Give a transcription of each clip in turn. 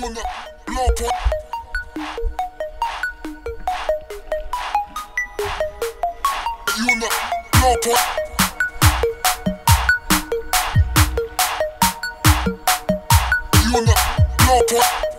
You on the blow part. You on the blow part. You on the blow part.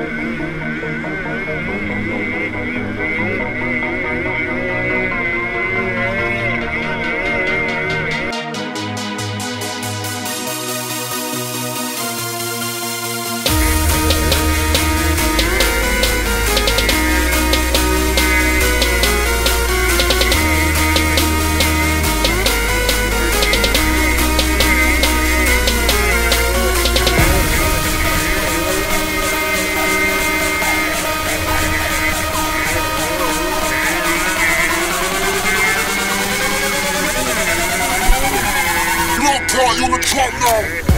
Blow part on the top now.